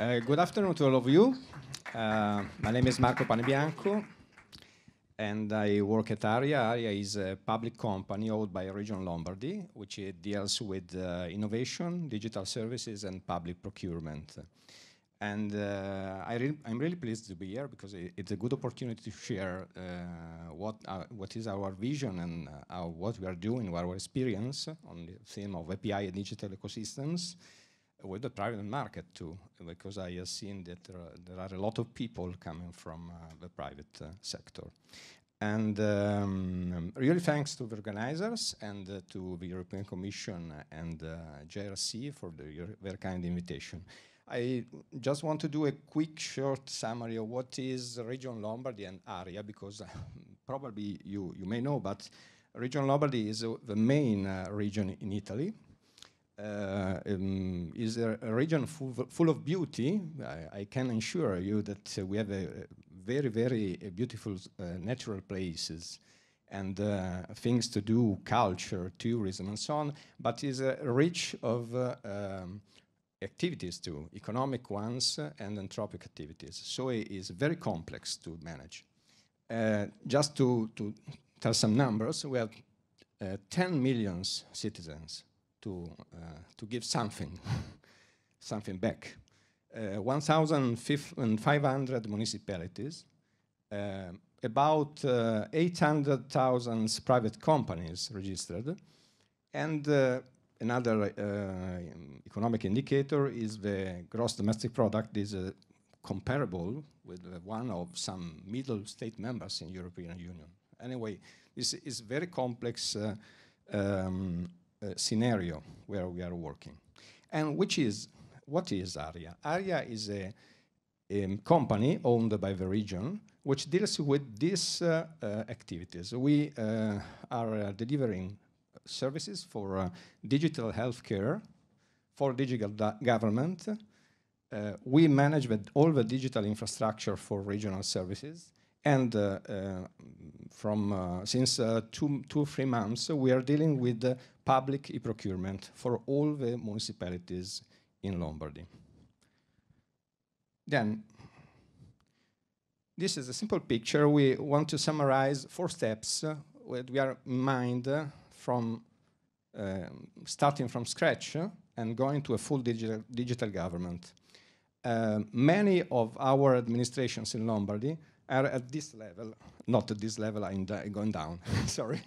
Uh, good afternoon to all of you. Uh, my name is Marco Panebianco, and I work at ARIA. ARIA is a public company owned by Region Lombardy, which deals with uh, innovation, digital services, and public procurement. And uh, I am really pleased to be here because it, it's a good opportunity to share uh, what, what is our vision and uh, what we are doing, our experience on the theme of API and digital ecosystems with the private market too, because I have seen that there are, there are a lot of people coming from uh, the private uh, sector. And um, really thanks to the organizers and uh, to the European Commission and JRC for the, their kind invitation. I just want to do a quick short summary of what is Region Lombardy and ARIA, because probably you, you may know, but Region Lombardy is uh, the main uh, region in Italy. Uh, um, is a, a, region full, full of beauty. I, I, can assure you that uh, we have a, very, very uh, beautiful natural places and uh, things to do, culture, tourism, and so on, but is uh, rich of uh, um, activities too, economic ones and anthropic activities. So it is very complex to manage. just to, to tell some numbers, we have 10 million citizens to, uh, to give something, something back. Uh, 1,500 municipalities, uh, about 800,000 private companies registered, and another uh, economic indicator is the gross domestic product is uh, comparable with one of some middle state members in European Union. Anyway, this is very complex um, scenario where we are working. And which is, what is ARIA? ARIA is a, a company owned by the region which deals with these uh, uh, activities. We uh, are uh, delivering services for uh, digital healthcare, for digital government. we manage all the digital infrastructure for regional services. And from since two, two, three months, we are dealing with public e-procurement for all the municipalities in Lombardy. Then, this is a simple picture. We want to summarize four steps uh, that we are in mind uh, from uh, starting from scratch uh, and going to a full digital, digital government. Uh, many of our administrations in Lombardy are at this level, not at this level, I'm going down, sorry.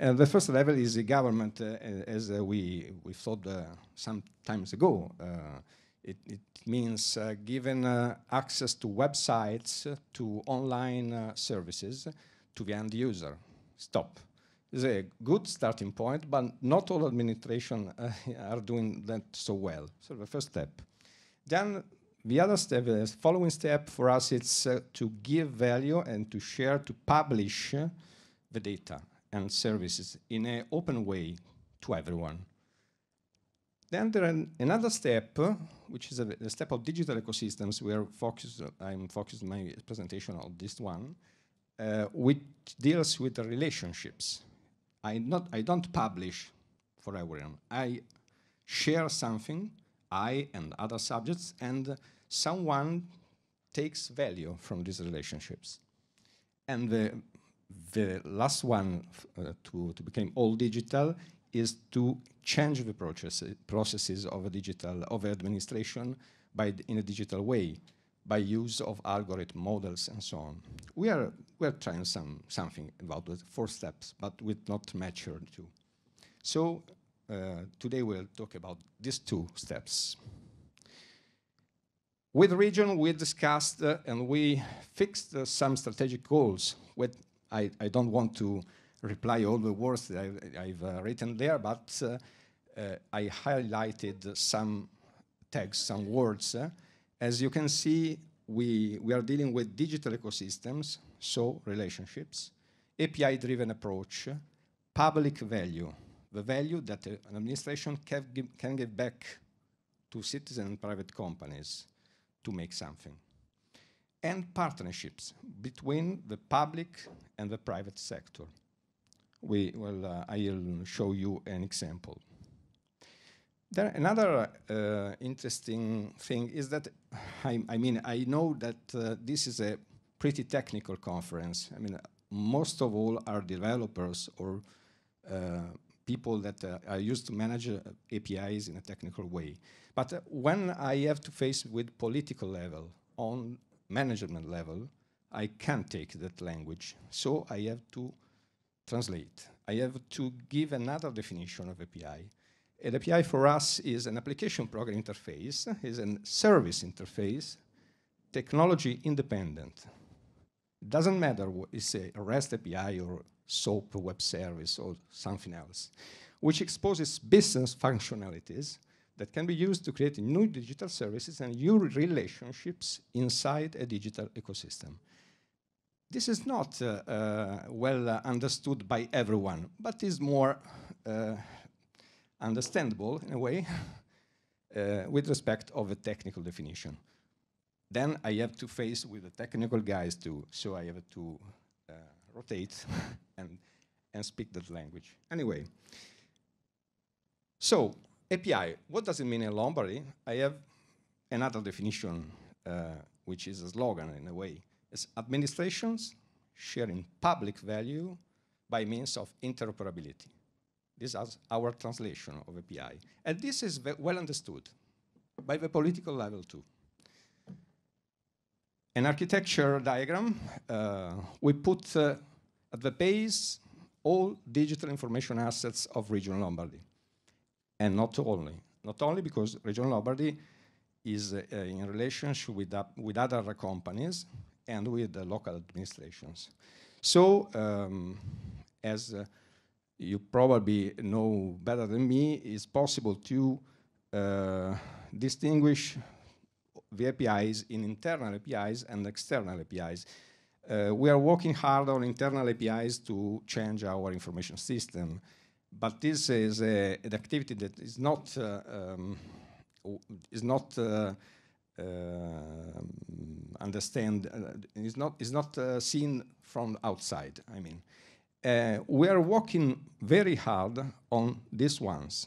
Uh, the first level is the government, uh, as uh, we, we thought uh, some times ago. Uh, it, it, means uh, given access to websites, to online services, to the end user. Stop. It's a good starting point, but not all administration are doing that so well. So the first step. Then the other step, the following step for us, it's to give value and to share, to publish the data and services in an open way to everyone. Then there is another step, uh, which is a, a, step of digital ecosystems. Where focused, I'm focused my presentation on this one, uh, which deals with the relationships. I not, I don't publish for everyone. I share something, I and other subjects, and someone takes value from these relationships. And the the last one uh, to, to become all digital is to change the process, processes of a digital of administration by in a digital way by use of algorithm models and so on. We are we are trying some something about the four steps, but with not matured too. So today we'll talk about these two steps. With region, we discussed uh, and we fixed uh, some strategic goals with I, I don't want to reply all the words that I've, I've uh, written there, but uh, uh, I highlighted some tags, some words. as you can see, we, we are dealing with digital ecosystems, so relationships, API-driven approach, public value, the value that an administration can give, can give back to citizens and private companies to make something and partnerships between the public and the private sector. We, well, uh, I'll show you an example. There, another uh, interesting thing is that, I, I mean, I know that uh, this is a pretty technical conference. I mean, most of all are developers or uh, people that uh, are used to manage uh, APIs in a technical way. But uh, when I have to face with political level, on management level, I can't take that language. So I have to translate. I have to give another definition of API. An API for us is an application program interface, is a service interface, technology independent. It doesn't matter what it's a REST API or SOAP web service or something else, which exposes business functionalities that can be used to create new digital services and new relationships inside a digital ecosystem. This is not uh, uh, well uh, understood by everyone, but is more uh, understandable in a way uh, with respect of a technical definition. Then I have to face with the technical guys too, so I have to rotate and, and speak that language. Anyway, so API, what does it mean in Lombardy? I have another definition, uh, which is a slogan in a way. It's administrations sharing public value by means of interoperability. This is our translation of API. And this is well understood by the political level too. An architecture diagram, uh, we put uh, at the base all digital information assets of Region Lombardy. And not only, not only because Region Lombardy is uh, in relationship with, with other companies and with the local administrations. So, um, as uh, you probably know better than me, it's possible to uh, distinguish the APIs in internal APIs and external APIs. Uh, we are working hard on internal APIs to change our information system, but this is a, an activity that is not uh, um, is not uh, uh understand uh, is not is not uh, seen from outside. I mean, uh, we are working very hard on these ones.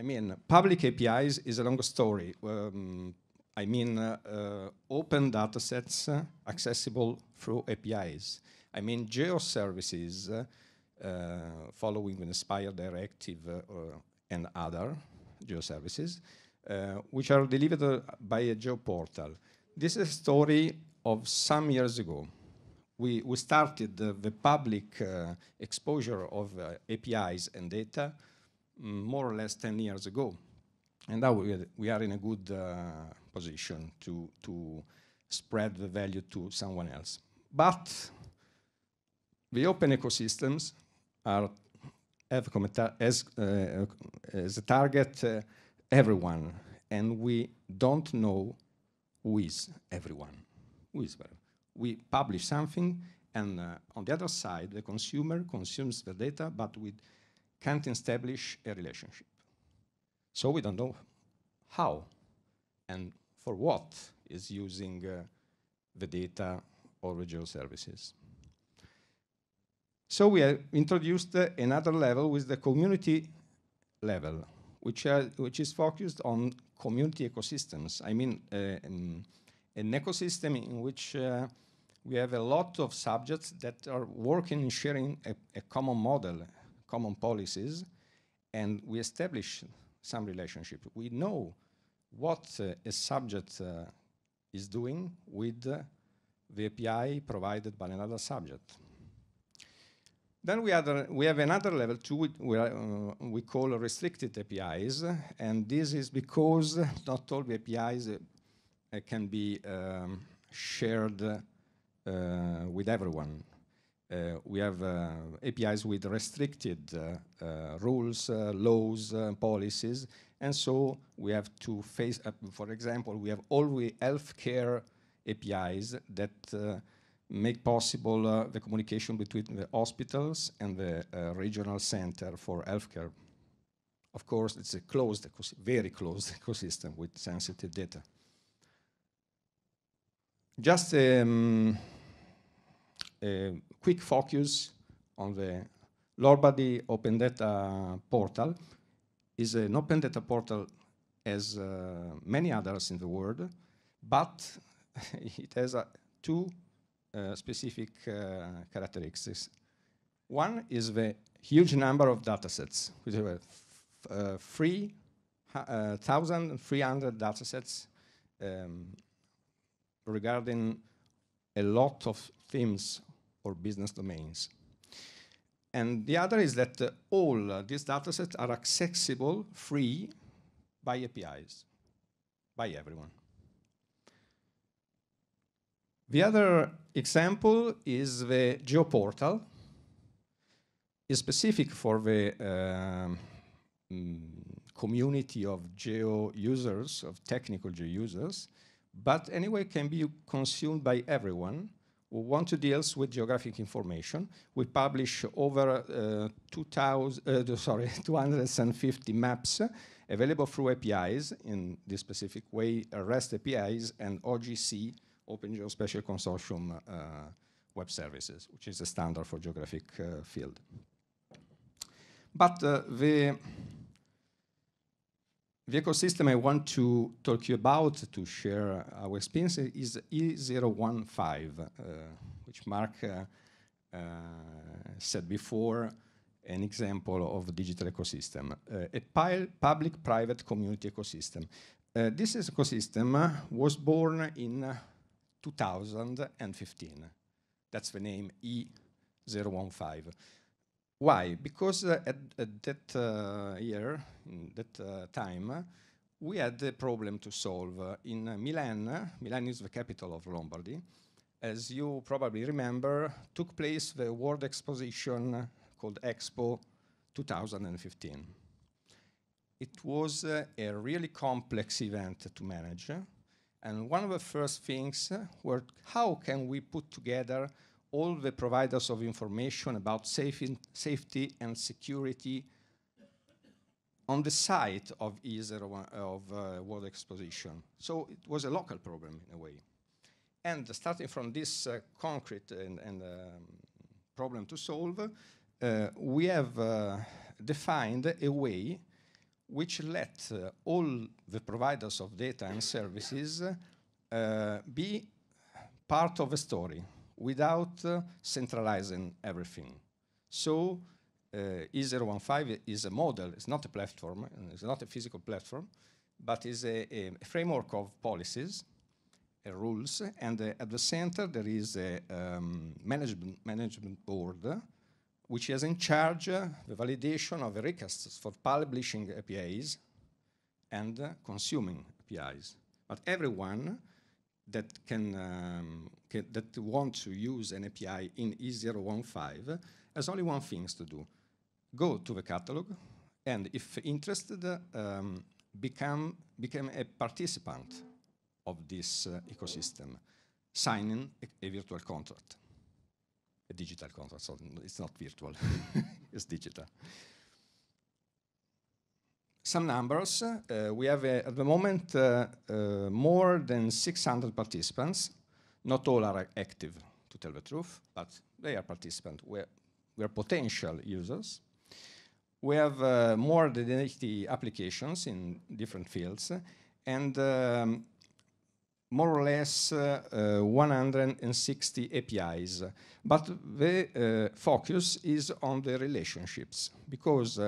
I mean, public APIs is a long story. Um, I mean, uh, uh, open data sets uh, accessible through APIs. I mean, geo-services uh, following the Inspire Directive uh, and other geo-services, which are delivered by a geo-portal. This is a story of some years ago we, we started the, public uh, exposure of uh, APIs and data more or less 10 years ago. And now we, are in a good uh, position to, to spread the value to someone else. But the open ecosystems are have as, uh, as a target uh, everyone, and we don't know who is everyone. Who is everyone? we publish something, and uh, on the other side, the consumer consumes the data, but we can't establish a relationship. So we don't know how and for what is using uh, the data or the geo services. So we have introduced uh, another level with the community level, which, uh, which is focused on community ecosystems. I mean, uh, um, an ecosystem in which uh, we have a lot of subjects that are working in sharing a, a common model, common policies, and we establish some relationship. We know what uh, a subject uh, is doing with uh, the API provided by another subject. Then we, other, we have another level two, we, uh, we call restricted APIs, and this is because not all the APIs uh, can be um, shared uh, with everyone. Uh, we have uh, APIs with restricted rules, laws, policies, and so we have to face, for example, we have all the healthcare APIs that make possible uh, the communication between the hospitals and the uh, regional center for healthcare. Of course, it's a closed, very closed ecosystem with sensitive data. Just um, a quick focus on the Lombardy Open Data portal. is an open data portal as uh, many others in the world, but it has uh, two uh, specific uh, characteristics. One is the huge number of datasets, which are uh, uh, 1,300 datasets um, regarding a lot of themes or business domains. And the other is that uh, all uh, these datasets are accessible free by APIs, by everyone. The other example is the GeoPortal. It's specific for the um, mm, community of geo users, of technical geo users, but anyway can be consumed by everyone who want to deal with geographic information. We publish over uh, 2000, uh, sorry, 250 maps available through APIs in this specific way, REST APIs and OGC, Open Geospatial Consortium uh, web services, which is a standard for geographic uh, field. But uh, the the ecosystem I want to talk you about to share our experience is E015, uh, which Mark uh, uh, said before, an example of a digital ecosystem, uh, a public-private community ecosystem. Uh, this ecosystem was born in 2015. That's the name E015. Why? Because uh, at, at, that uh, year, in that uh, time, we had a problem to solve. in Milan, Milan is the capital of Lombardy, as you probably remember, took place the World Exposition called Expo 2015. It was uh, a really complex event to manage. And one of the first things were how can we put together all the providers of information about safety and security on the site of E01 of uh, World Exposition. So it was a local problem in a way. And starting from this uh, concrete and, and um, problem to solve, uh, we have uh, defined a way which let uh, all the providers of data and services uh, be part of a story without uh, centralizing everything. So uh, E015 is a model, it's not a platform, it's not a physical platform, but is a, a framework of policies, uh, rules, and uh, at the center there is a um, management, management board which is in charge uh, the validation of the requests for publishing APIs and uh, consuming APIs. But everyone that can, um, can, that want to use an API in E015 has only one thing to do. Go to the catalog and if interested, um, become, become a participant of this uh, ecosystem, signing a, a, virtual contract, a digital contract, so it's not virtual, it's digital some numbers. Uh, we have, uh, at the moment, uh, uh, more than 600 participants. Not all are active, to tell the truth, but they are participants. We're, we're potential users. We have uh, more than 80 applications in different fields, and um, more or less uh, uh, 160 APIs. But the uh, focus is on the relationships, because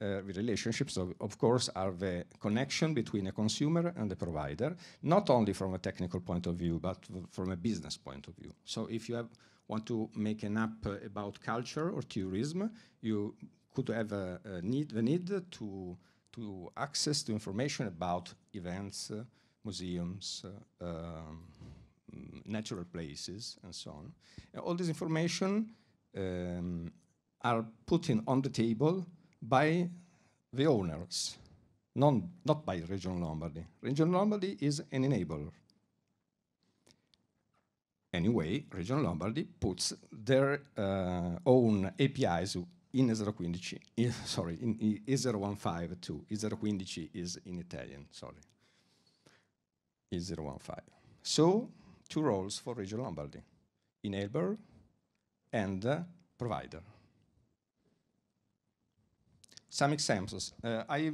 uh, relationships, of, of, course, are the connection between a consumer and a provider, not only from a technical point of view, but from a business point of view. So if you have, want to make an app uh, about culture or tourism, you could have a, a need, the need to, to access to information about events, uh, museums, uh, um, natural places, and so on. And all this information um, are put in on the table by the owners, non, not by Region Lombardy. Region Lombardy is an enabler. Anyway, Region Lombardy puts their uh, own APIs in E015, in, sorry, in E015 too. E015 is in Italian, sorry. E015. So, two roles for Region Lombardy, enabler and uh, provider. Some examples. Uh, I,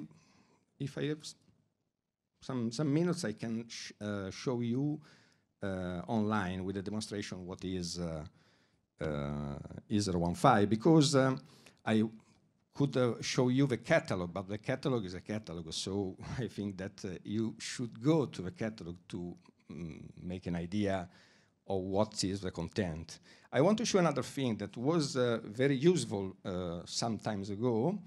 if I have some some minutes, I can sh uh, show you uh, online with a demonstration what is uh, uh, E015 because um, I could uh, show you the catalog, but the catalog is a catalog, so I think that uh, you should go to the catalog to um, make an idea of what is the content. I want to show another thing that was uh, very useful some times ago,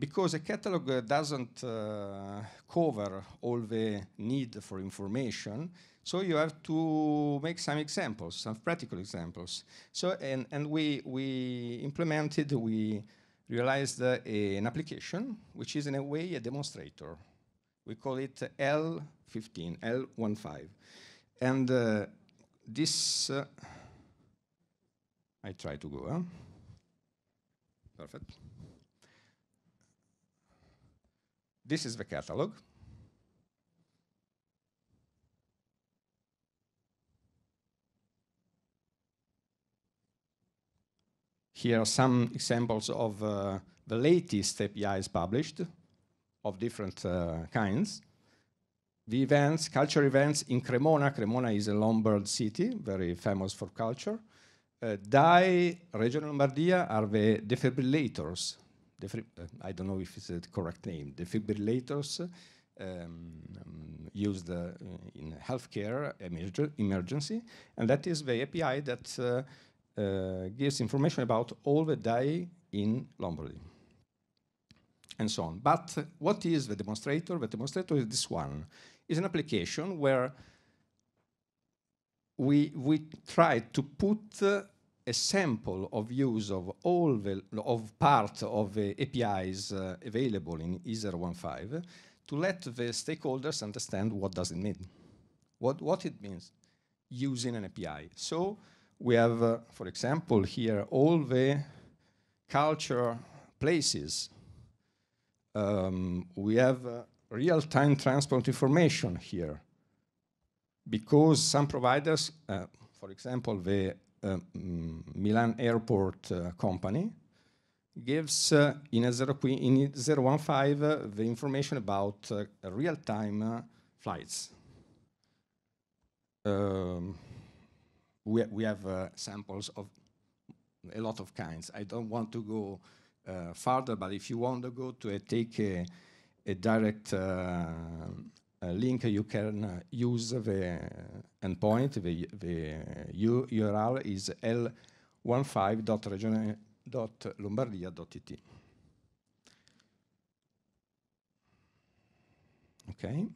because a catalog uh, doesn't uh, cover all the need for information, so you have to make some examples, some practical examples. So, and, and we, we implemented, we realized uh, a, an application, which is in a way a demonstrator. We call it L15, L15. And uh, this, uh, I try to go, huh? Perfect. This is the catalog. Here are some examples of uh, the latest APIs published of different uh, kinds. The events, culture events in Cremona. Cremona is a Lombard city, very famous for culture. Uh, DAI, Region Lombardia, are the defibrillators. Uh, I don't know if it's the correct name. Defibrillators um, used uh, in healthcare emerg emergency. And that is the API that uh, gives information about all the DAI in Lombardy and so on. But what is the demonstrator? The demonstrator is this one. It's an application where we, we try to put uh, a sample of use of all the of part of the APIs uh, available in E015 to let the stakeholders understand what does it mean, what, what it means using an API. So we have, uh, for example, here all the culture places. Um, we have uh, real-time transport information here because some providers, uh, for example, the Milan Airport uh, company, gives uh, in a 0, in 015 the information about real-time flights. Um, we, we have uh, samples of a lot of kinds. I don't want to go uh, further, but if you want to go to take a, a direct uh, link, you can uh, use the endpoint. The, the URL is l15.regione.lombardia.it. Okay.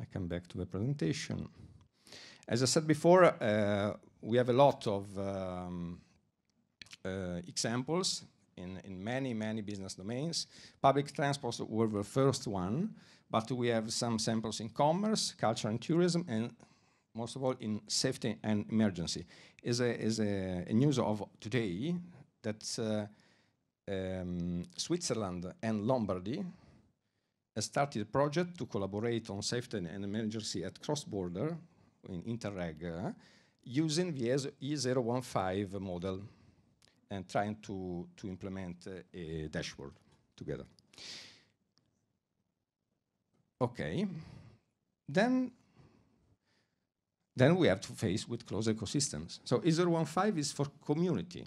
I come back to the presentation. As I said before, uh, we have a lot of um, uh, examples in, in many, many business domains. Public transport were the first one, but we have some samples in commerce, culture and tourism, and most of all in safety and emergency. Is a, is a, a news of today that uh, um, Switzerland and Lombardy started a project to collaborate on safety and emergency at cross-border in Interreg uh, using the E015 model and trying to, to implement uh, a dashboard together. Okay, then then we have to face with closed ecosystems. So E015 is for community.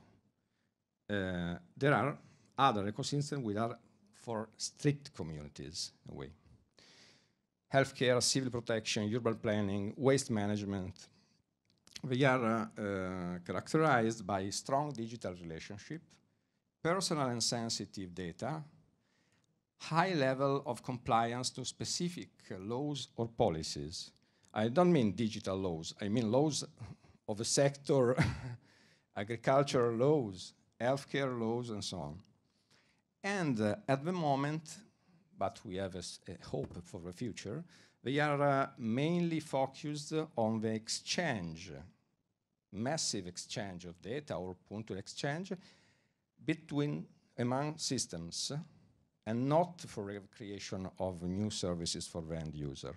Uh, there are other ecosystems which are for strict communities in a way healthcare, civil protection, urban planning, waste management. They are uh, uh, characterized by strong digital relationship, personal and sensitive data, high level of compliance to specific uh, laws or policies. I don't mean digital laws, I mean laws of a sector, agricultural laws, healthcare laws, and so on. And uh, at the moment, but we have a, a hope for the future, they are uh, mainly focused on the exchange, massive exchange of data or point to exchange between among systems and not for creation of new services for the end user.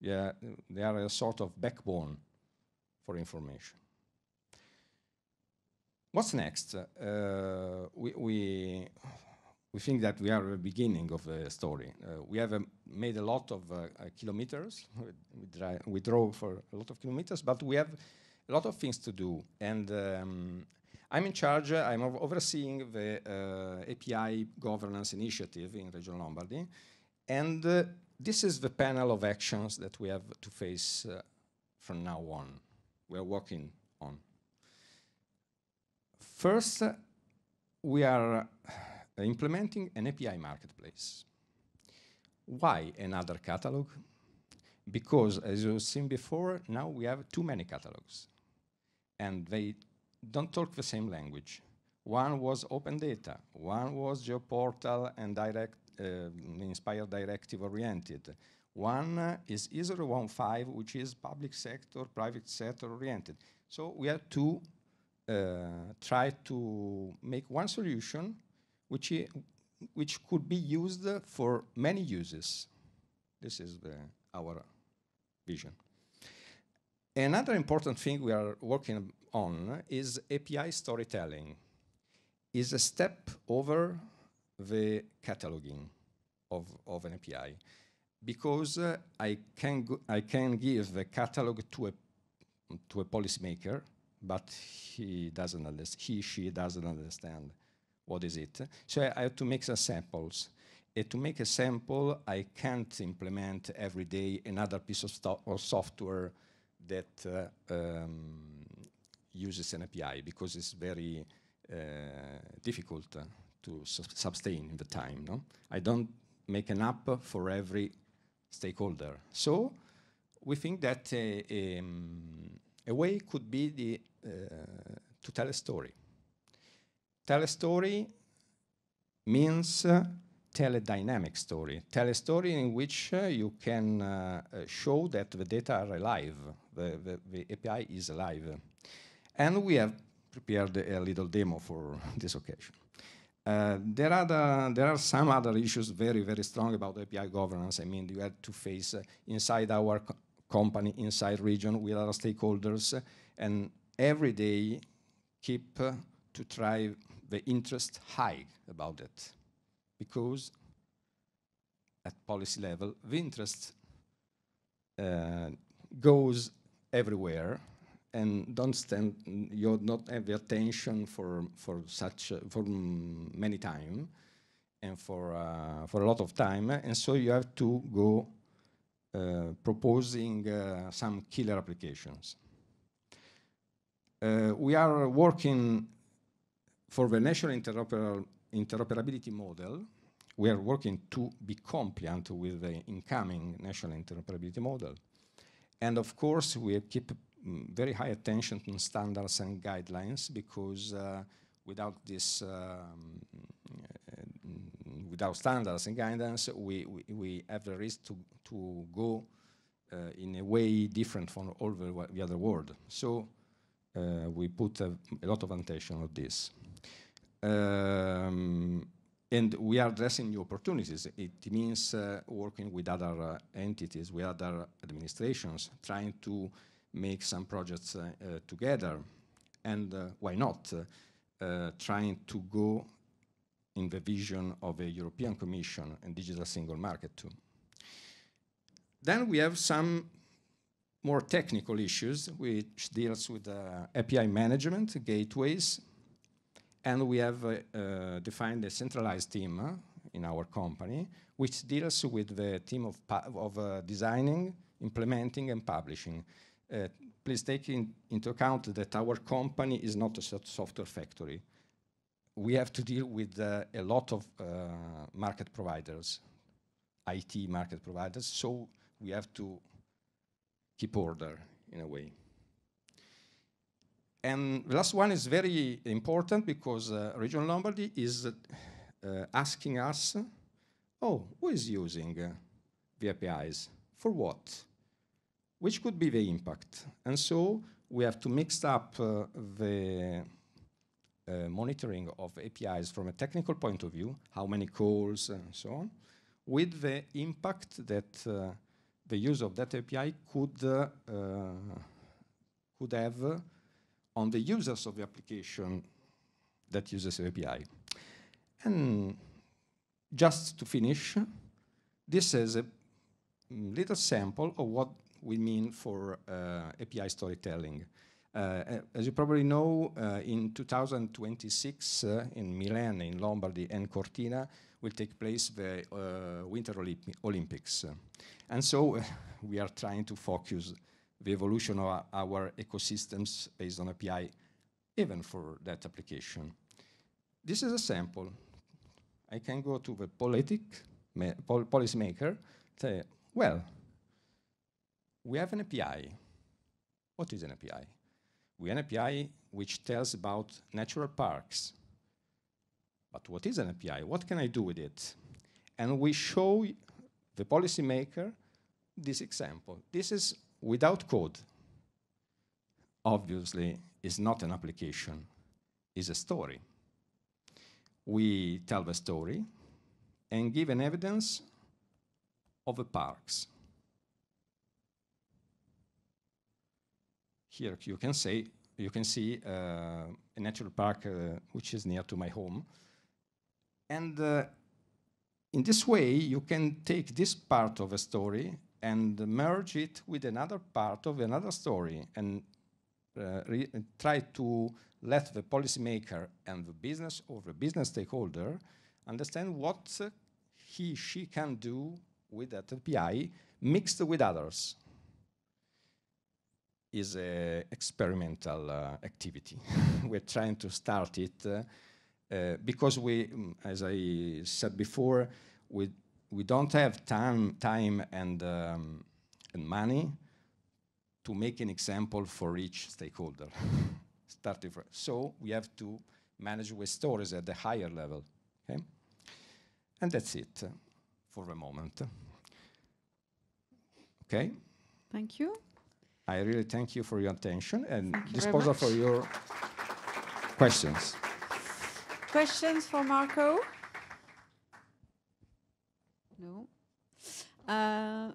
Yeah, they are a sort of backbone for information. What's next? Uh, we, we we think that we are at the beginning of the story. Uh, we have um, made a lot of uh, uh, kilometers. We, we, drove for a lot of kilometers, but we have a lot of things to do. And um, I'm in charge, I'm overseeing the uh, API governance initiative in Region Lombardy. And uh, this is the panel of actions that we have to face uh, from now on. We are working on. First, we are implementing an API marketplace. Why another catalog? Because, as you've seen before, now we have too many catalogs. And they don't talk the same language. One was open data, one was geoportal and direct, uh, inspired directive oriented. One uh, is E015, which is public sector, private sector oriented. So we have to uh, try to make one solution which, which could be used for many uses. This is the, our vision. Another important thing we are working on is API storytelling. Is a step over the cataloging of, of an API because uh, I can I can give the catalog to a to a policymaker, but he doesn't understand. He she doesn't understand what is it. So I, have to make some samples. And to make a sample, I can't implement every day another piece of, of software that uh, um, uses an API because it's very uh, difficult uh, to su sustain in the time. No? I don't make an app for every stakeholder. So we think that uh, um, a way could be the, to tell a story. Tell a story means tell a dynamic story. Tell a story in which uh, you can uh, uh show that the data are alive, the, the, the, API is alive. And we have prepared a little demo for this occasion. Uh, there, are the, there are some other issues very, very strong about API governance. I mean, you have to face uh, inside our co company, inside region, with other stakeholders, and every day keep to try the interest high about it because at policy level the interest uh, goes everywhere. And don't stand you not have the attention for for such uh, for many time and for uh, for a lot of time. And so you have to go uh, proposing uh, some killer applications. Uh, we are working for the national interoper interoperability model, we are working to be compliant with the incoming national interoperability model. And of course, we keep mm, very high attention to standards and guidelines because uh, without this, um, uh, without standards and guidance, we, we, we, have the risk to, to go uh, in a way different from all the, the other world. So uh, we put a, a lot of attention on this. Um, and we are addressing new opportunities. It means uh, working with other uh, entities, with other administrations, trying to make some projects uh, uh together. And uh, why not? Uh, trying to go in the vision of a European Commission and digital single market too. Then we have some more technical issues which deals with API management, gateways, and we have uh, uh, defined a centralized team uh, in our company, which deals with the team of, of designing, implementing, and publishing. please take in, into account that our company is not a software factory. We have to deal with a lot of market providers, IT market providers, so we have to keep order in a way. And the last one is very important because uh, Region Lombardy is uh, asking us, oh, who is using uh, the APIs? For what? Which could be the impact? And so we have to mix up uh, the uh, monitoring of APIs from a technical point of view, how many calls and so on, with the impact that uh, the use of that API could, could have on the users of the application that uses the API. And just to finish, this is a little sample of what we mean for uh, API storytelling. Uh, as you probably know, uh, in 2026 uh, in Milan, in Lombardy and Cortina will take place the uh, Winter Olympi Olympics. and so uh, we are trying to focus the evolution of our ecosystems based on API, even for that application. This is a sample. I can go to the politic, pol policymaker, say, well, we have an API. What is an API? We have an API which tells about natural parks. But what is an API? What can I do with it? And we show the policymaker this example. This is without code. Obviously, is not an application, is a story. We tell the story and give an evidence of the parks. Here you can say you can see uh, a natural park uh, which is near to my home. And uh, in this way, you can take this part of a story and merge it with another part of another story and uh, try to let the policymaker and the business or the business stakeholder understand what uh, he, she can do with that API mixed with others is an experimental uh, activity. We're trying to start it uh, uh, because we, mm, as I said before, we we don't have time, time and um, and money to make an example for each stakeholder. Starting from, so we have to manage with stories at the higher level. Okay, and that's it for the moment. Okay. Thank you. I really thank you for your attention and disposal for your questions. Questions for Marco? No. Uh,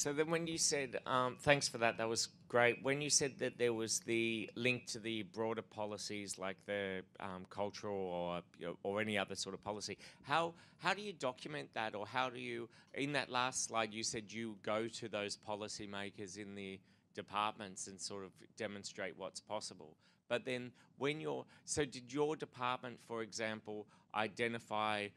So then when you said, um, thanks for that, that was great. When you said that there was the link to the broader policies like the um, cultural or, or any other sort of policy, how, how do you document that or how do you, in that last slide you said you go to those policymakers in the departments and sort of demonstrate what's possible. But then when you're, so did your department, for example, identify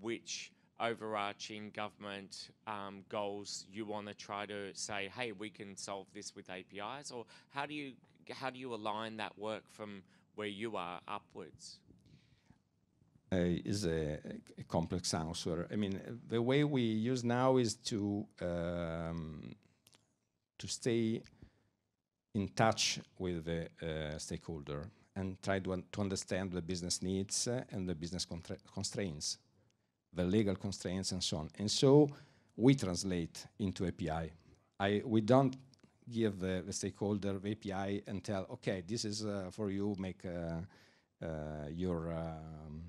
which overarching government um, goals you want to try to say, hey, we can solve this with APIs, or how do you how do you align that work from where you are upwards? Uh, is a, a, complex answer. I mean, the way we use now is to um, to stay in touch with the uh, stakeholder and try to, un to understand the business needs uh, and the business constraints the legal constraints and so on. And so we translate into API. I, we don't give the, the, stakeholder the API and tell, okay, this is uh, for you, make your um,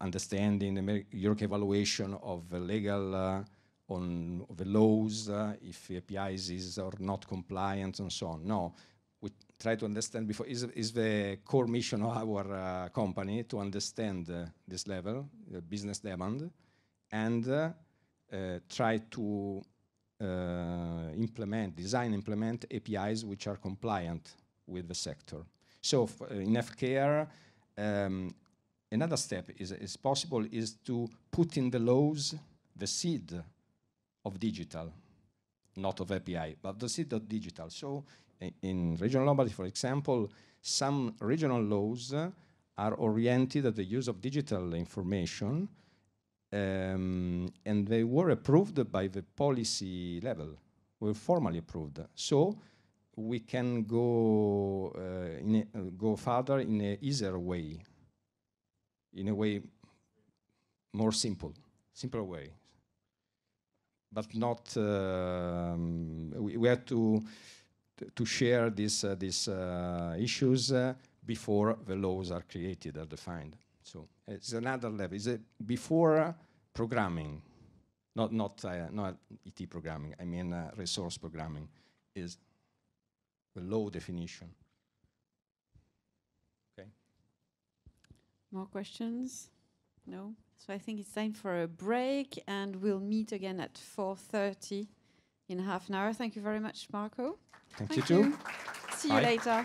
understanding, your evaluation of the legal on the laws, uh, if APIs is or not compliant and so on. No, we try to understand before is, is the core mission of our uh, company to understand uh, this level, the business demand, and uh, uh try to uh, implement, design, implement APIs which are compliant with the sector. So in healthcare, um, another step is, is possible is to put in the laws the seed of digital, not of API, but the seed of digital. So in regional Lombardy, for example, some regional laws are oriented at the use of digital information um, and they were approved by the policy level, were formally approved. So we can go, uh, a, uh, go further in an easier way, in a way more simple, simpler way. But not, um, we, we have to to share these uh, these uh, issues uh, before the laws are created or defined. So it's another level. It's before programming, not not not ET programming. I mean resource programming is the law definition. Okay. More questions? No. So I think it's time for a break, and we'll meet again at 4:30 in half an hour. Thank you very much, Marco. Thank, you too. See you later.